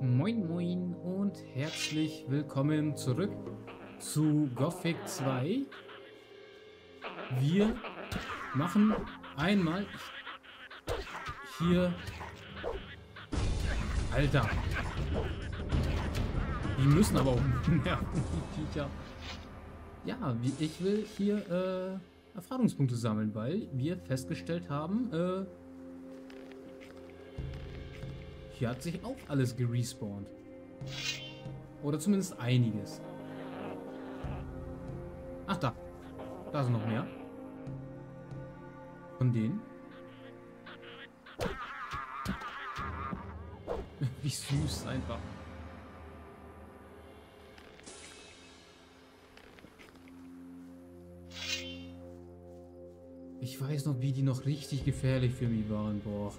Moin Moin und herzlich willkommen zurück zu Gothic 2. Wir machen einmal hier... Alter. Die müssen aber auch nerven, die Viecher. Ja, ich will hier äh, Erfahrungspunkte sammeln, weil wir festgestellt haben, äh, hier hat sich auch alles gerespawnt. Oder zumindest einiges. Ach, da. Da sind noch mehr. Von denen. Wie süß einfach. Ich weiß noch, wie die noch richtig gefährlich für mich waren. Boah.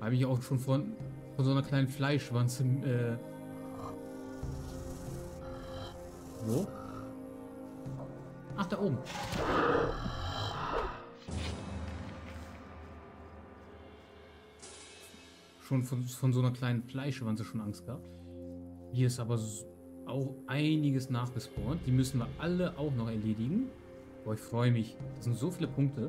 Habe ich auch schon von von so einer kleinen Fleischwanze. Äh Wo? Ach, da oben. Schon von, von so einer kleinen Fleischwanze schon Angst gehabt. Hier ist aber auch einiges nachgespawnt. Die müssen wir alle auch noch erledigen. Boah, ich freue mich. Das sind so viele Punkte.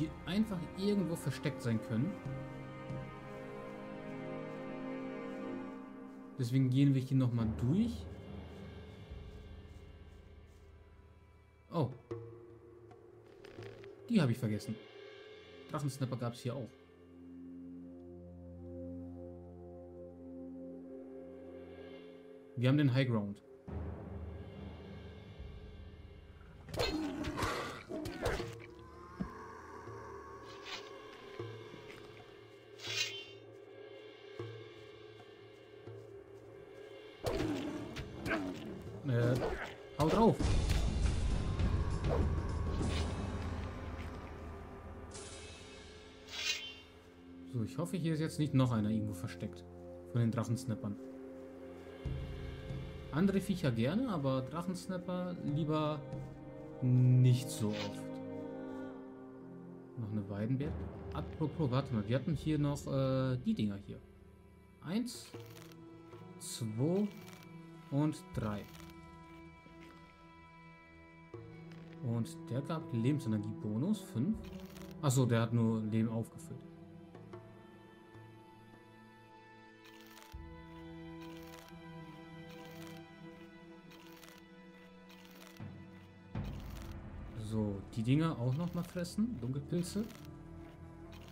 Hier einfach irgendwo versteckt sein können. Deswegen gehen wir hier nochmal durch. Oh. Die habe ich vergessen. Drachensnapper gab es hier auch. Wir haben den High Ground. Jetzt nicht noch einer irgendwo versteckt. Von den Drachensnappern. Andere Viecher gerne, aber Drachensnapper lieber nicht so oft. Noch eine Weidenberg. Apropos, warte mal, wir hatten hier noch äh, die Dinger hier. Eins, zwei und drei. Und der gab Lebensenergie-Bonus 5. Achso, der hat nur Leben aufgefüllt. So, die Dinger auch noch mal fressen. Dunkelpilze.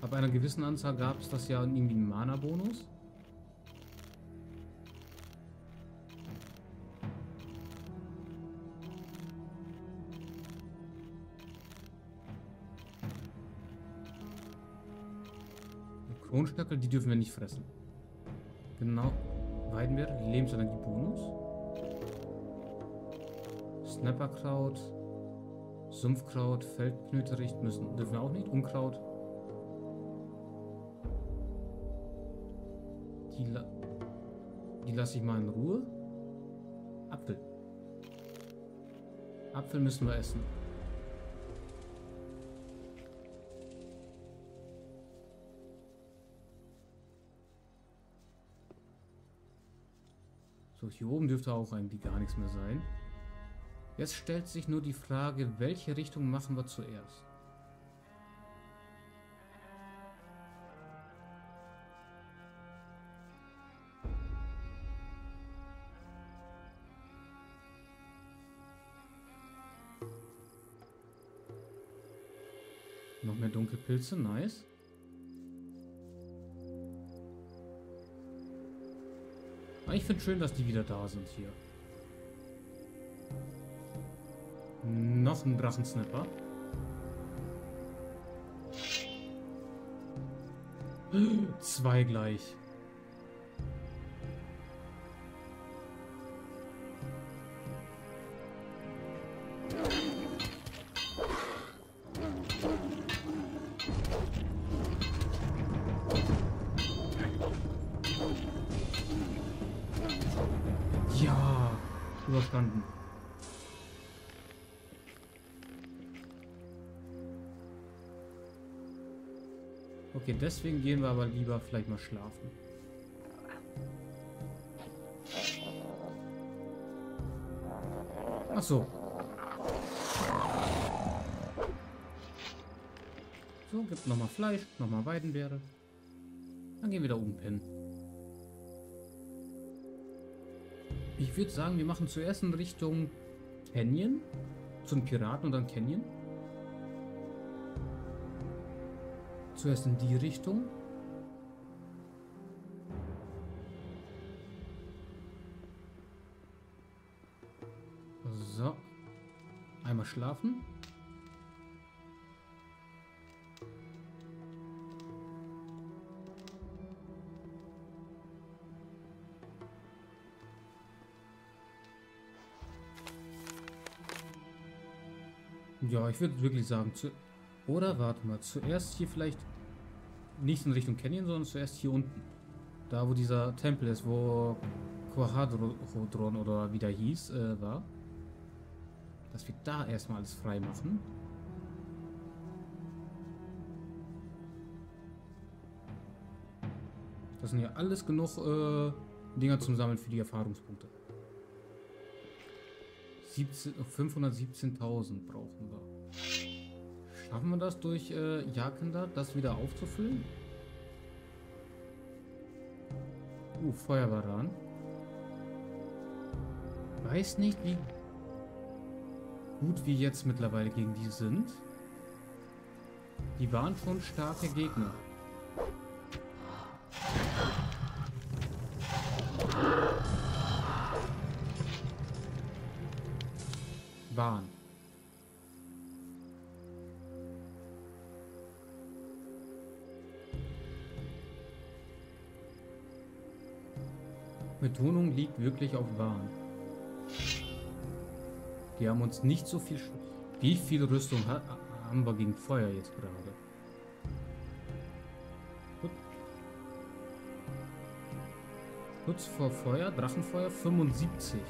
Ab einer gewissen Anzahl gab es das ja irgendwie einen Mana-Bonus. Kronstöckel, die dürfen wir nicht fressen. Genau. Weidenbeere, Lebensenergie-Bonus. Snapperkraut. Sumpfkraut, Feldknötericht müssen, dürfen wir auch nicht. Unkraut. Die, la die lasse ich mal in Ruhe. Apfel. Apfel müssen wir essen. So, hier oben dürfte auch eigentlich gar nichts mehr sein. Jetzt stellt sich nur die Frage, welche Richtung machen wir zuerst? Noch mehr Dunkelpilze, nice. ich finde schön, dass die wieder da sind hier. Noch ein Drachensnipper. Zwei gleich. Deswegen gehen wir aber lieber vielleicht mal schlafen. Ach so. So, gibt nochmal Fleisch, nochmal Weidenbeere. Dann gehen wir da oben pennen. Ich würde sagen, wir machen zuerst in Richtung Canyon. Zum Piraten und dann Canyon. Zuerst in die Richtung. So. Einmal schlafen. Ja, ich würde wirklich sagen, zu oder warte mal, zuerst hier vielleicht nicht in Richtung Canyon, sondern zuerst hier unten. Da, wo dieser Tempel ist, wo Quahadrodron oder wie der hieß, äh, war. Dass wir da erstmal alles frei machen. Das sind ja alles genug äh, Dinger zum Sammeln für die Erfahrungspunkte. 517.000 brauchen wir. Schaffen wir das durch äh, Jakenda, das wieder aufzufüllen? Uh, Feuerwaran. Weiß nicht, wie gut wir jetzt mittlerweile gegen die sind. Die waren schon starke Gegner. Waren. Betonung liegt wirklich auf Waren. Die haben uns nicht so viel... Wie viel Rüstung hat, haben wir gegen Feuer jetzt gerade? Gut. Schutz vor Feuer, Drachenfeuer 75.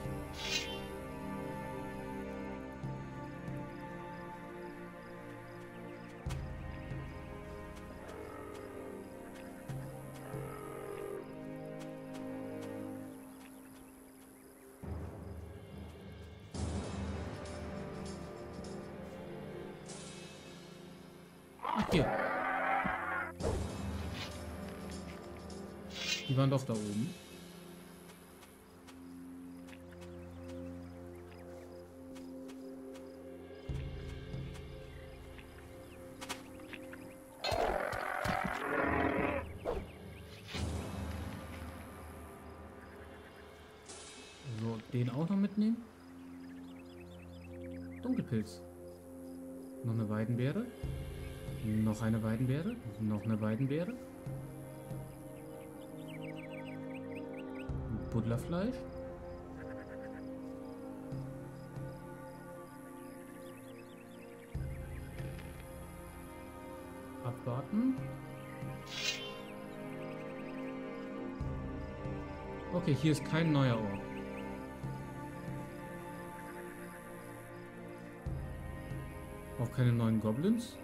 den auch noch mitnehmen. Dunkelpilz. Noch eine Weidenbeere. Noch eine Weidenbeere. Noch eine Weidenbeere. Buddlerfleisch. Abwarten. Okay, hier ist kein neuer Ort. Auch keine neuen Goblins.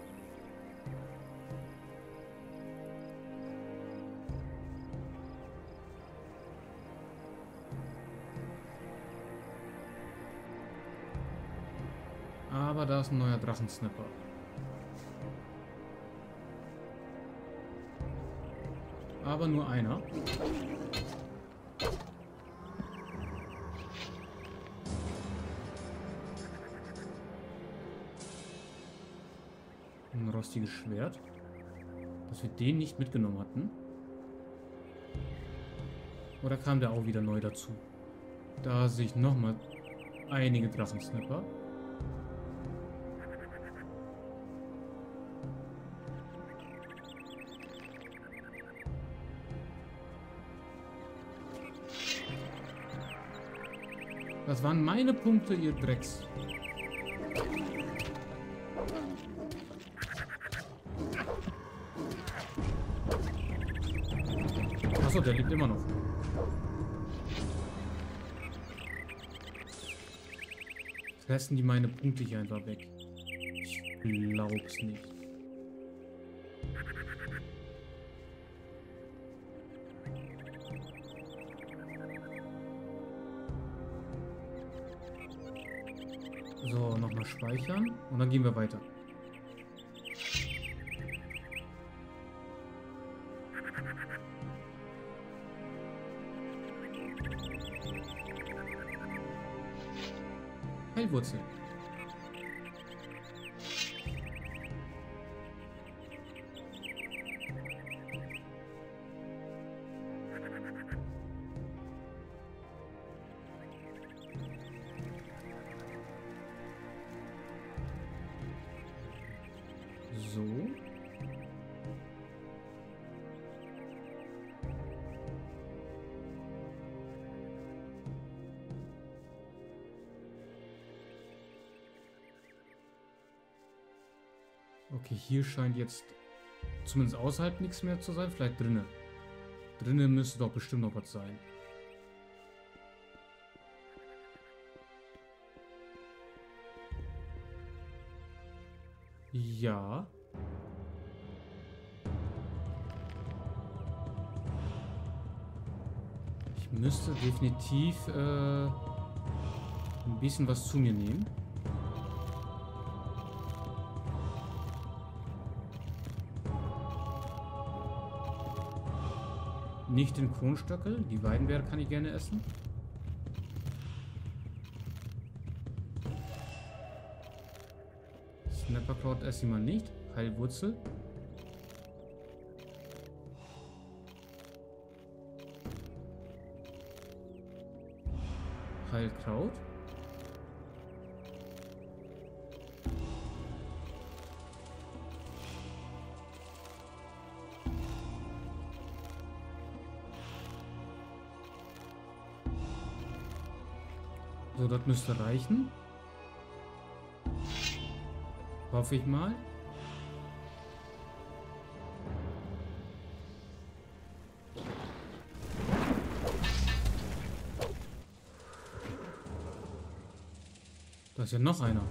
Aber da ist ein neuer Drachensnipper. Aber nur einer. Ein rostiges Schwert. Dass wir den nicht mitgenommen hatten. Oder kam der auch wieder neu dazu? Da sehe ich nochmal einige Drachensnipper. Das waren meine Punkte, ihr Drecks. der liegt immer noch. Fressen die meine Punkte hier einfach weg? Ich glaub's nicht. So, nochmal speichern und dann gehen wir weiter. Okay, hier scheint jetzt zumindest außerhalb nichts mehr zu sein. Vielleicht drinnen. Drinnen müsste doch bestimmt noch was sein. Ja. Ich müsste definitiv äh, ein bisschen was zu mir nehmen. Nicht den Kronstöckel. Die Weidenbeere kann ich gerne essen. Snappercloud esse ich mal nicht. Heilwurzel. Heilkraut. So, das müsste reichen. Hoffe ich mal. Da ist ja noch einer.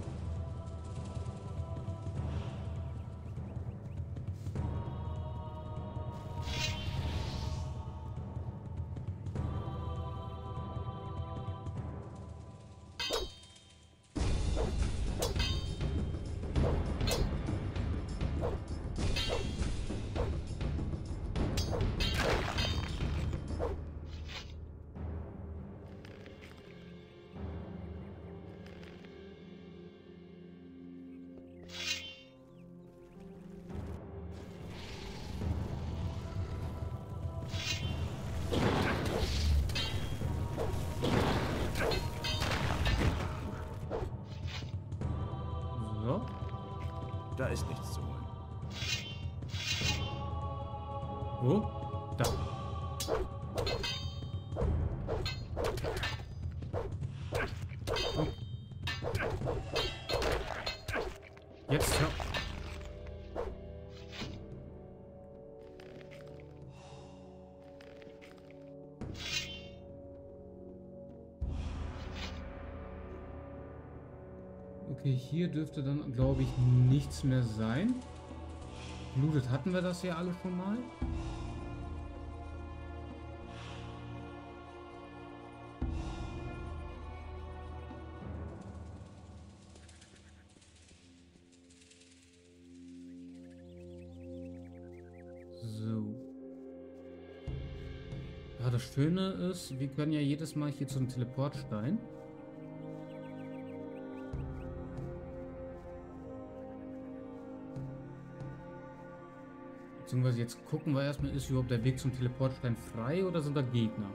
Okay, hier dürfte dann, glaube ich, nichts mehr sein. Blutet hatten wir das ja alle schon mal. Schöne ist, wir können ja jedes Mal hier zum Teleportstein. Beziehungsweise jetzt gucken wir erstmal, ist überhaupt der Weg zum Teleportstein frei oder sind da Gegner?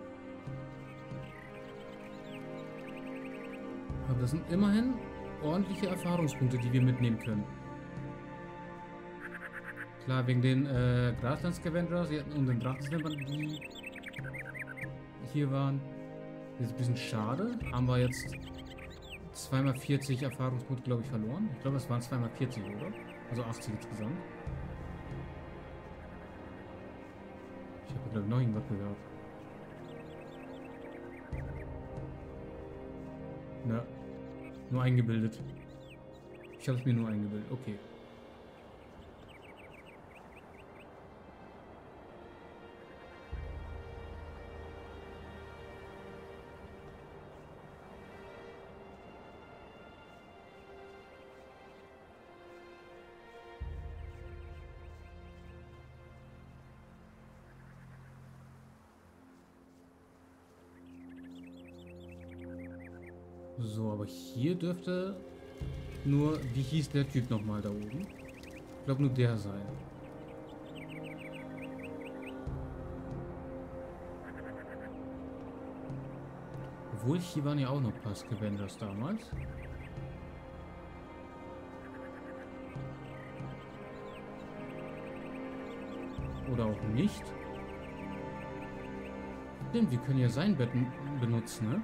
Aber das sind immerhin ordentliche Erfahrungspunkte, die wir mitnehmen können. Klar, wegen den äh, Grasland-Scavengers und den Drachensnippern, die hier waren. Das ist ein bisschen schade. Haben wir jetzt zweimal 40 Erfahrungspunkte, glaube ich, verloren. Ich glaube, es waren zweimal 40, oder? Also 80 insgesamt. Ich habe, glaube ich, noch irgendwas gehört. Na, nur eingebildet. Ich habe es mir nur eingebildet. Okay. Dürfte nur, wie hieß der Typ nochmal da oben? Ich glaube nur der sein. Obwohl, hier waren ja auch noch Scavengers damals. Oder auch nicht. Stimmt, wir können ja sein Bett benutzen, ne?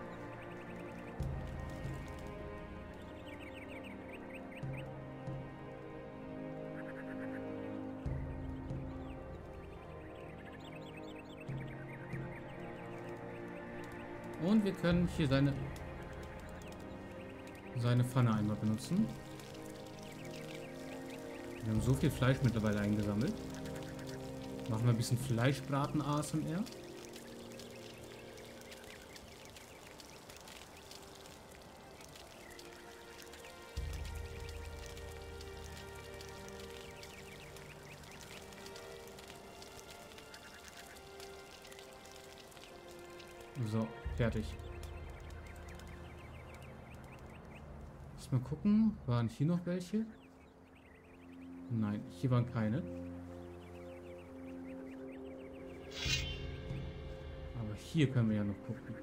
Können hier seine seine Pfanne einmal benutzen. Wir haben so viel Fleisch mittlerweile eingesammelt. Machen wir ein bisschen Fleischbraten ASMR. So, fertig. Mal gucken. Waren hier noch welche? Nein, hier waren keine. Aber hier können wir ja noch gucken.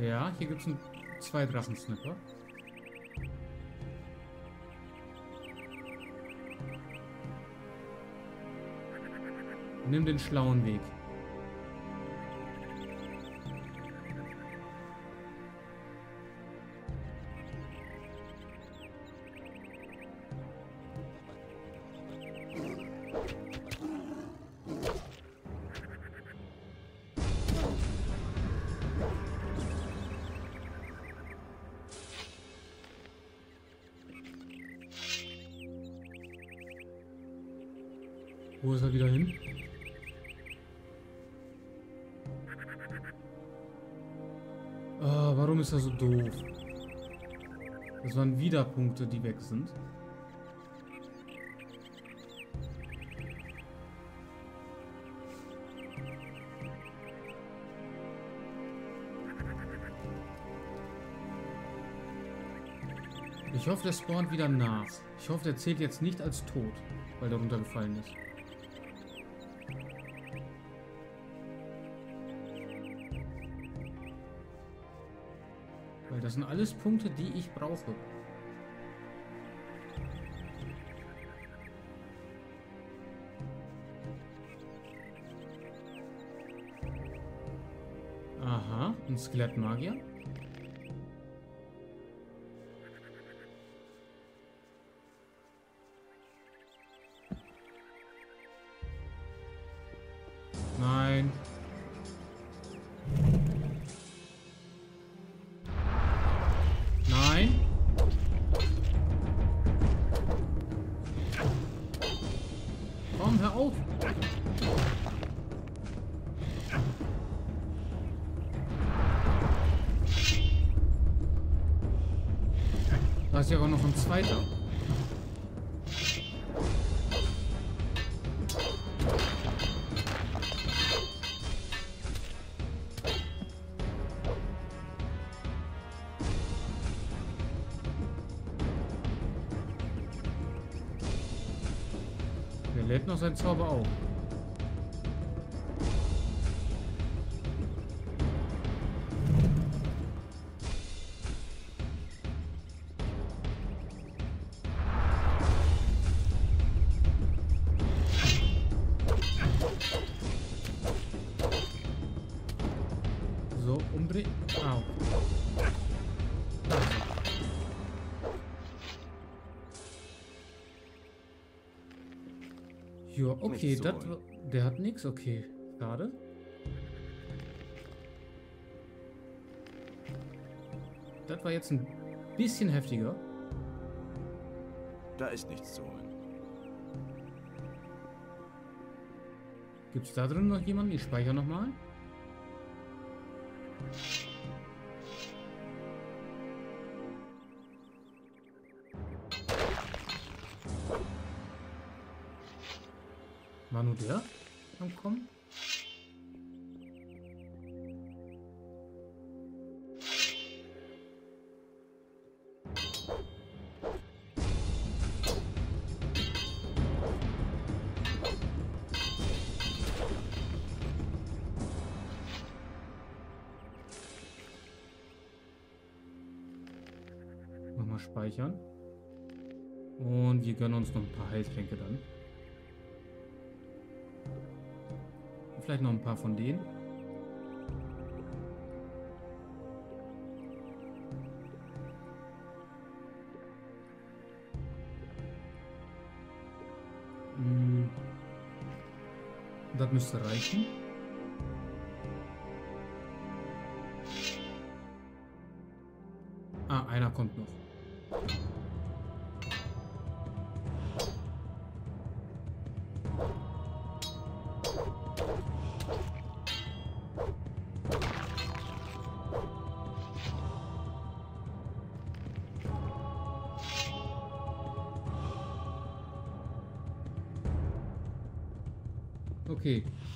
Ja, hier gibt es zwei Drachensnipper. Nimm den schlauen Weg. Wo ist er wieder hin? Ah, warum ist er so doof? Das waren wieder Punkte, die weg sind. Ich hoffe, der spawnt wieder nach. Ich hoffe, der zählt jetzt nicht als tot, weil der runtergefallen ist. Sind alles Punkte, die ich brauche. Aha, ein Skelettmagier. Da ist ja auch noch ein zweiter. Der lädt noch seinen Zauber auf. Okay, das der hat nichts, okay. Schade. Das war jetzt ein bisschen heftiger. Da ist nichts zu holen. Gibt es da drin noch jemanden? Ich speichere nochmal. War nur der? am Kommen. Nochmal speichern. Und wir gönnen uns noch ein paar Heiltränke dann. Vielleicht noch ein paar von denen. Hm. Das müsste reichen. Ah, einer kommt noch.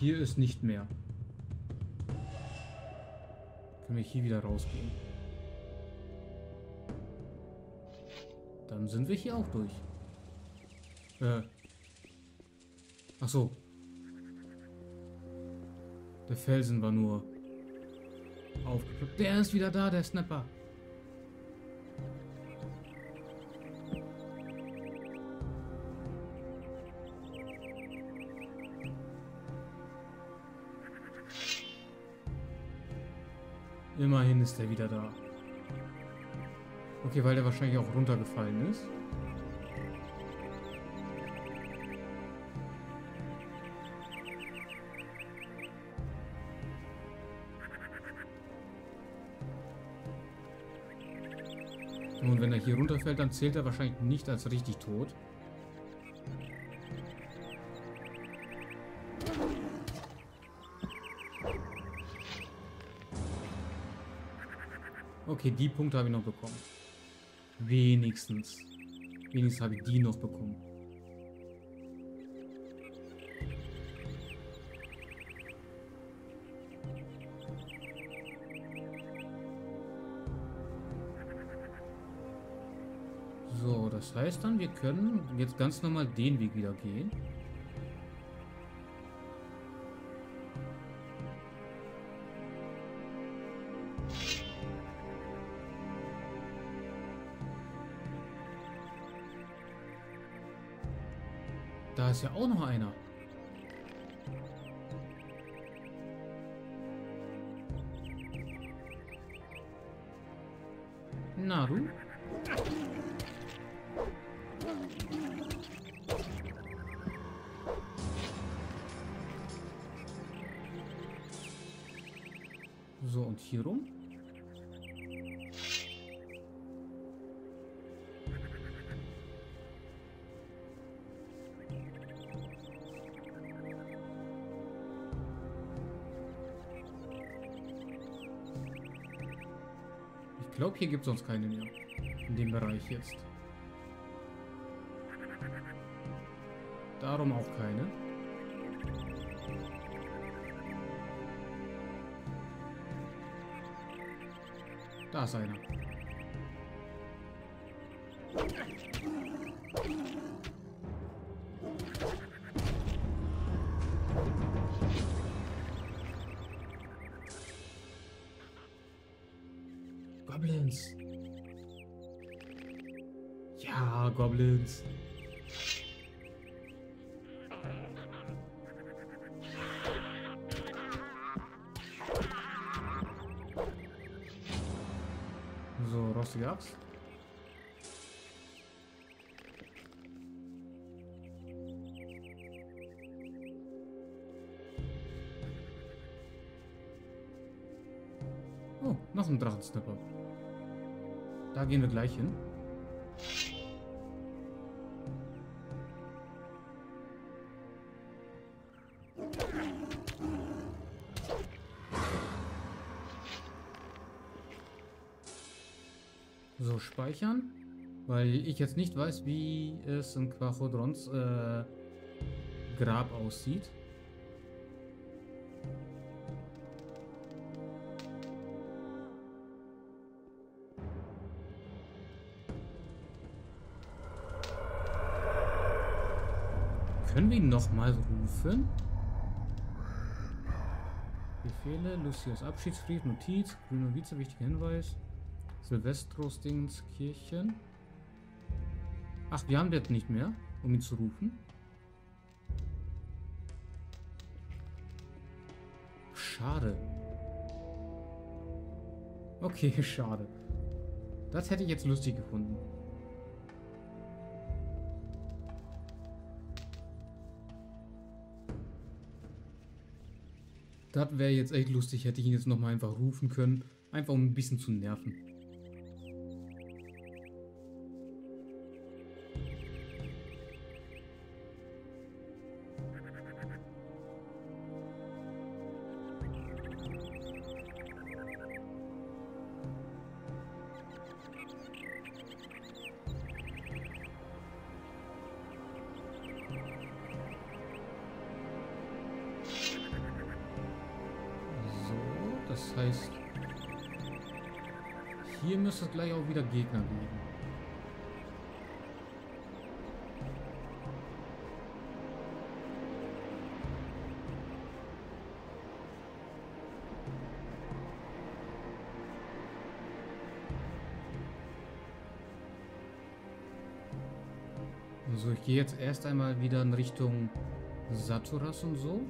Hier ist nicht mehr. Können wir hier wieder rausgehen. Dann sind wir hier auch durch. Äh. Ach so. Der Felsen war nur aufgeklappt. Der ist wieder da, der Snapper. Immerhin ist er wieder da. Okay, weil der wahrscheinlich auch runtergefallen ist. Und wenn er hier runterfällt, dann zählt er wahrscheinlich nicht als richtig tot. Okay, die Punkte habe ich noch bekommen. Wenigstens. Wenigstens habe ich die noch bekommen. So, das heißt dann, wir können jetzt ganz normal den Weg wieder gehen. Ist ja auch noch einer. Na du? Hier gibt es sonst keine mehr. In dem Bereich jetzt. Darum auch keine. Da ist einer. Goblins. Ja, Goblins. Da gehen wir gleich hin. So, speichern. Weil ich jetzt nicht weiß, wie es in Quachodrons äh, Grab aussieht. Können wir ihn nochmal rufen? Befehle, Lucius Abschiedsbrief, Notiz, grüner Vize, wichtiger Hinweis. Silvestros Dings, Kirchen. Ach, wir haben das nicht mehr, um ihn zu rufen. Schade. Okay, schade. Das hätte ich jetzt lustig gefunden. Das wäre jetzt echt lustig, hätte ich ihn jetzt nochmal einfach rufen können. Einfach um ein bisschen zu nerven. Wieder Gegner geben. Also ich gehe jetzt erst einmal wieder in Richtung Saturas und so.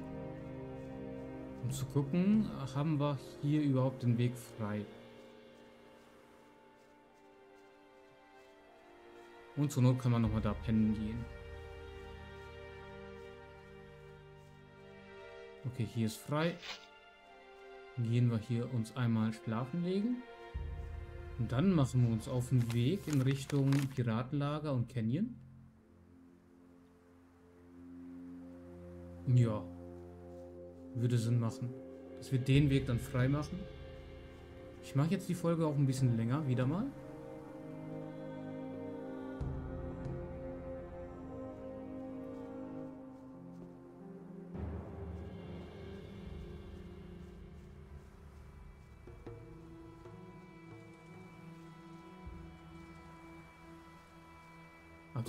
Um zu gucken, haben wir hier überhaupt den Weg frei. Und zur Not kann man nochmal da pennen gehen. Okay, hier ist frei. Gehen wir hier uns einmal schlafen legen. Und dann machen wir uns auf den Weg in Richtung Piratenlager und Canyon. Ja. Würde Sinn machen. Dass wir den Weg dann frei machen. Ich mache jetzt die Folge auch ein bisschen länger, wieder mal.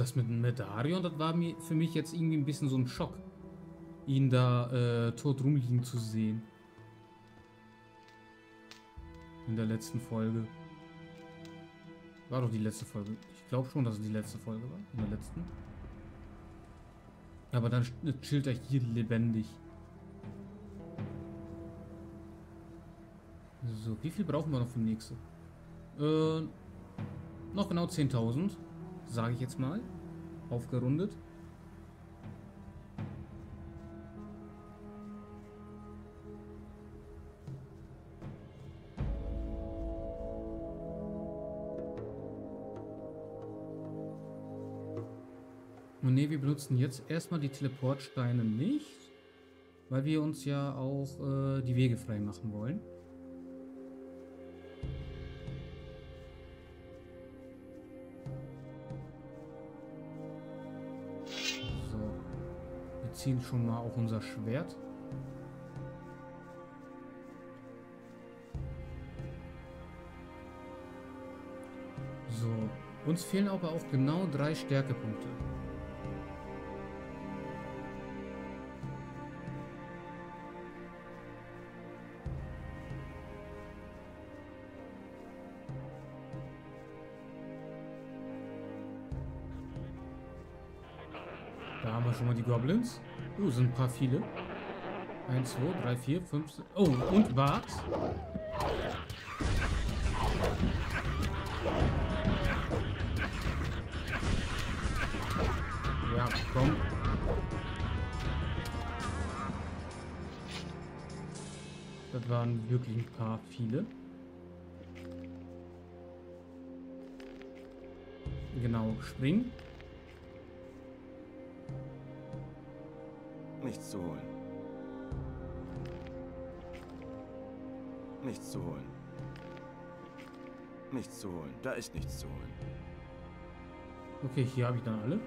Das mit Medarion, das war mir für mich jetzt irgendwie ein bisschen so ein Schock ihn da äh, tot rumliegen zu sehen. In der letzten Folge. War doch die letzte Folge. Ich glaube schon, dass es die letzte Folge war. In der letzten. Aber dann chillt er hier lebendig. So, wie viel brauchen wir noch für die nächste? Äh, noch genau 10.000. Sage ich jetzt mal. Aufgerundet. Und ne, wir benutzen jetzt erstmal die Teleportsteine nicht, weil wir uns ja auch äh, die Wege frei machen wollen. Ziehen schon mal auch unser Schwert. So. Uns fehlen aber auch genau drei Stärkepunkte. Da haben wir schon mal die Goblins. Oh, sind ein paar viele. 1, 2, 3, 4, 5, 6. Oh, und Bart. Ja, komm. Das waren wirklich ein paar viele. Genau, springen. Nichts zu holen. Nichts zu holen. Nichts zu holen. Da ist nichts zu holen. Okay, hier habe ich dann alle.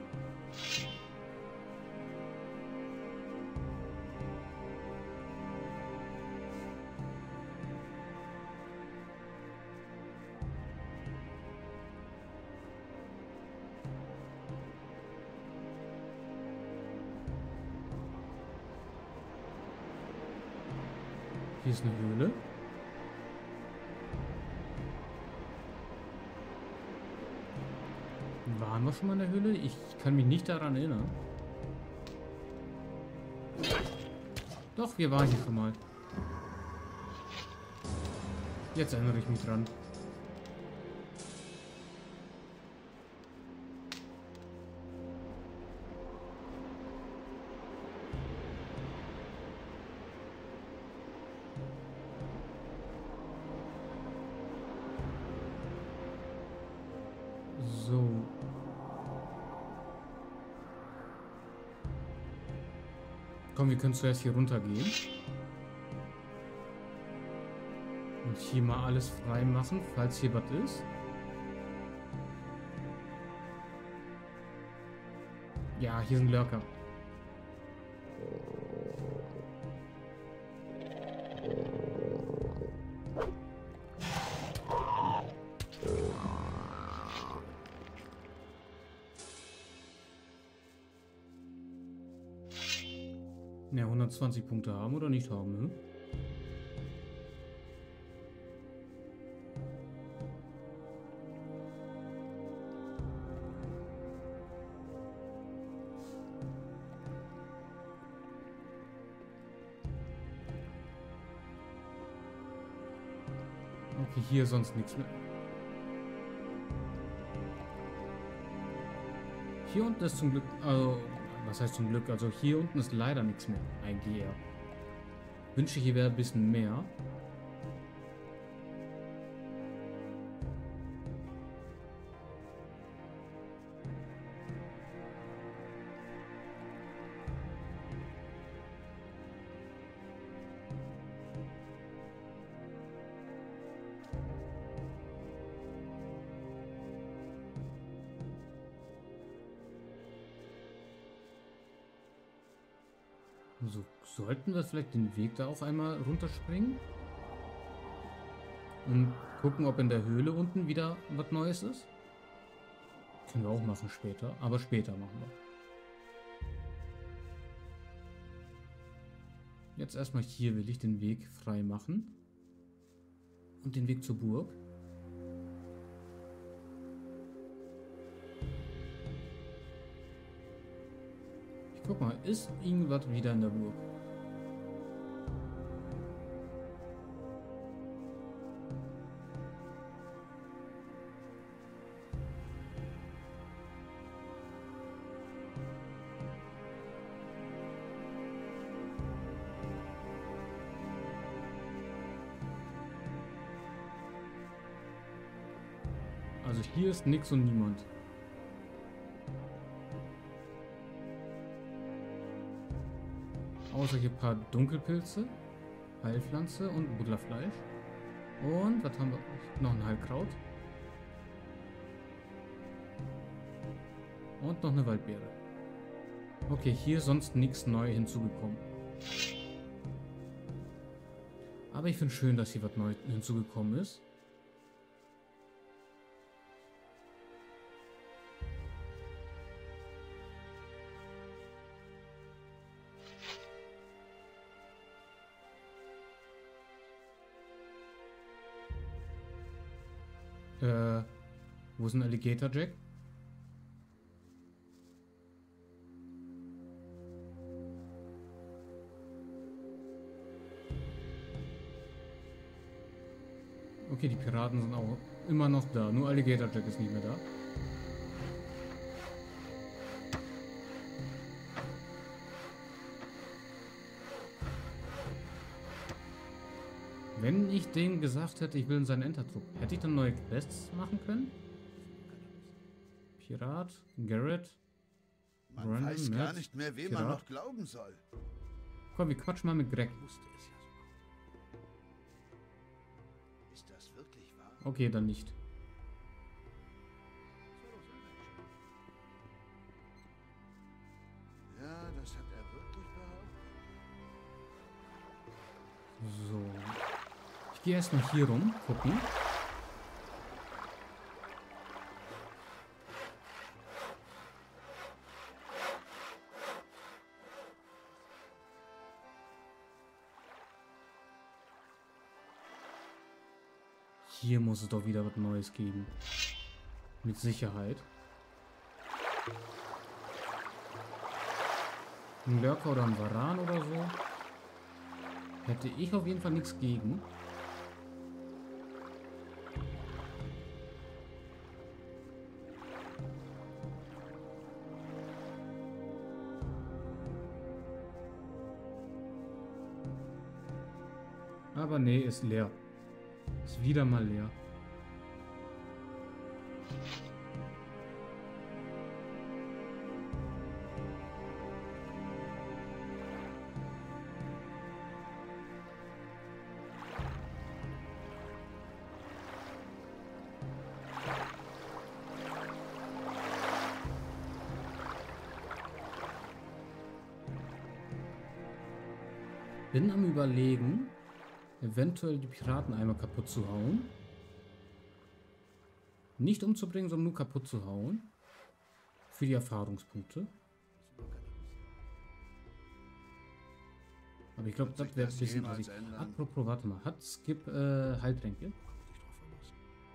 Ist eine Höhle. Waren wir schon mal in der Höhle? Ich kann mich nicht daran erinnern. Doch, wir waren hier schon mal. Jetzt erinnere ich mich dran. Komm, wir können zuerst hier runtergehen. Und hier mal alles frei machen, falls hier was ist. Ja, hier sind Lurker. Ja, 120 Punkte haben oder nicht haben, ne? Okay, hier sonst nichts mehr. Hier unten ist zum Glück, also, was heißt zum Glück, also hier unten ist leider nichts mehr, eigentlich eher. Wünsche, hier wäre ein bisschen mehr. So, sollten wir vielleicht den Weg da auch einmal runterspringen? Und gucken, ob in der Höhle unten wieder was Neues ist? Können wir auch machen später, aber später machen wir. Jetzt erstmal hier will ich den Weg frei machen. Und den Weg zur Burg. Guck mal, ist irgendwas wieder in der Burg? Also hier ist nix und niemand. Außer hier ein paar Dunkelpilze, Heilpflanze und Buddlerfleisch. Und was haben wir? Noch ein Heilkraut. Und noch eine Waldbeere. Okay, hier sonst nichts neu hinzugekommen. Aber ich finde schön, dass hier was neu hinzugekommen ist. Wo ist ein Alligator Jack? Okay, die Piraten sind auch immer noch da. Nur Alligator Jack ist nicht mehr da. Wenn ich dem gesagt hätte, ich will in seinen Entertrupp, hätte ich dann neue Quests machen können? Pirat, Garrett. Man Brandon, weiß gar Matt, nicht mehr, wem Pirat. man noch glauben soll. Komm, wir quatschen mal mit Greg. Ist das wirklich wahr? Okay, dann nicht. Ja, das hat er wirklich behauptet. So. Ich gehe erstmal hier rum, gucken. Muss es doch wieder was Neues geben. Mit Sicherheit. Ein Lurker oder ein Varan oder so. Hätte ich auf jeden Fall nichts gegen. Aber nee, ist leer. Ist wieder mal leer. Bin am überlegen, eventuell die Piraten einmal kaputt zu hauen. Nicht umzubringen, sondern nur kaputt zu hauen. Für die Erfahrungspunkte. Aber ich glaube, das wäre ein bisschen was ich. Apropos, warte mal. Hat Skip äh, Heiltränke?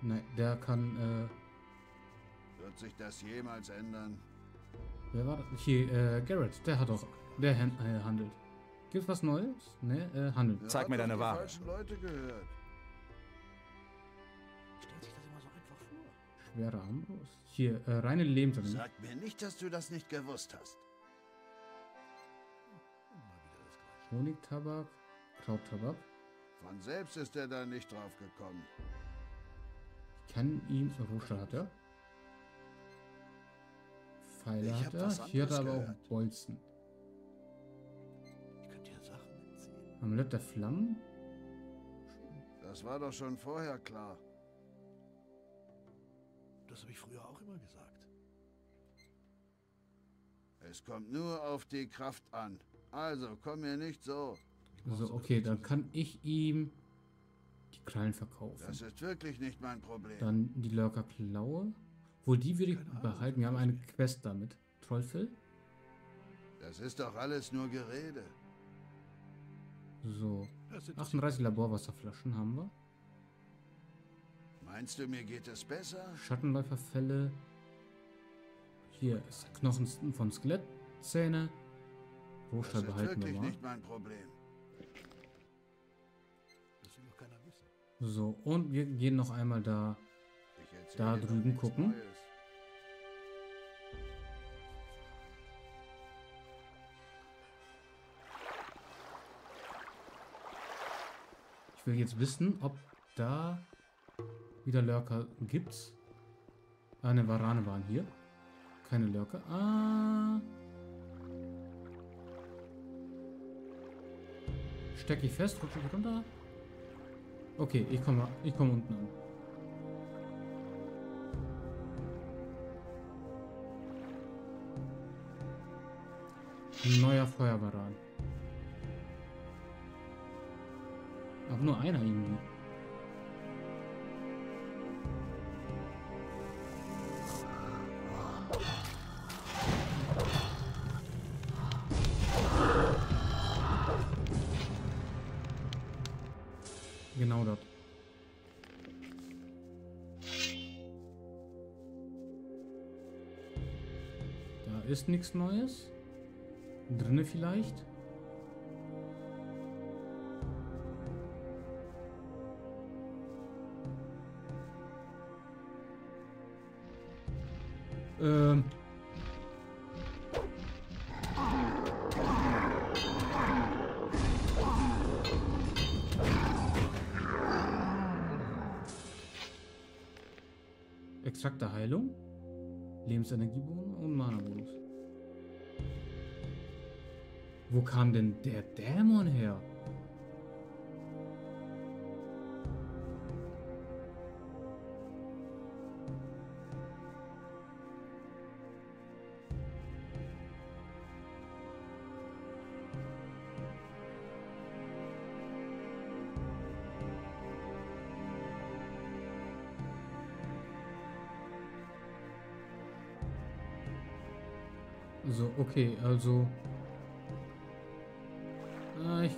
Nein, der kann. Äh, Wird sich das jemals ändern? wer war das? Hier, äh, Garrett. Der hat auch. Der äh, handelt. Gibt's was Neues? Ne, äh, handelt. Zeig Er mir deine Ware. falschen Leute gehört. Stellt sich das immer so einfach vor. Schwere Armbrust. Hier, äh, reine Lebensmittel. Sag mir nicht, dass du das nicht gewusst hast. Honigtabak, Krauttabak. Von selbst ist er da nicht drauf gekommen. Ich kann ihm. Rohstahl hat er. Pfeile hat er. Hier hat er aber auch. Bolzen. Amulett der Flammen. Das war doch schon vorher klar. Das habe ich früher auch immer gesagt. Es kommt nur auf die Kraft an. Also, komm mir nicht so. Ich brauch So, so okay, dann kann ich ihm die Krallen verkaufen. Das ist wirklich nicht mein Problem. Dann die Lurker-Klaue. Wohl die würde ich Keine Ahnung, behalten. Wir haben eine Quest damit. Trollfell. Das ist doch alles nur Gerede. So. Das sind 38 Laborwasserflaschen haben wir. Meinst du, mir geht es besser? Schattenläuferfälle. Hier ist Knochen von Skelettzähne. Rohstahl behalten wir mal. nicht mein Problem. So, und wir gehen noch einmal da. Da drüben gucken. Neues. Will jetzt wissen, ob da wieder Lurker gibt's. Ah, ne, Warane waren hier. Keine Lurker. Ah. Steck ich fest, rutsche ich runter. Okay, ich komme ich komm unten an. Neuer Feuerwaran. Aber nur einer irgendwie. Genau dort. Da ist nichts Neues. Drinne vielleicht. Der Dämon her? So, okay, also.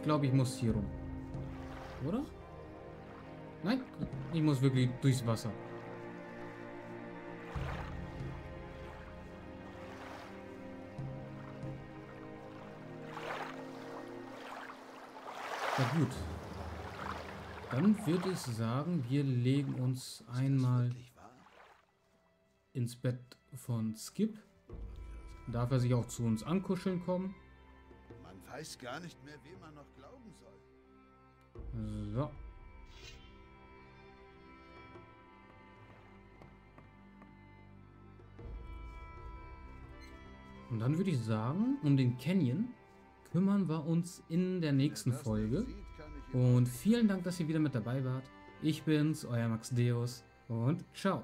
Glaube, ich muss hier rum. Oder? Nein, ich muss wirklich durchs Wasser. Ja gut. Dann würde ich sagen, wir legen uns einmal ins Bett von Skip. Darf er sich auch zu uns ankuscheln kommen? Man weiß gar nicht mehr, wem man noch. So. Und dann würde ich sagen, um den Canyon kümmern wir uns in der nächsten Folge. Und vielen Dank, dass ihr wieder mit dabei wart. Ich bin's, euer Max Deus und ciao.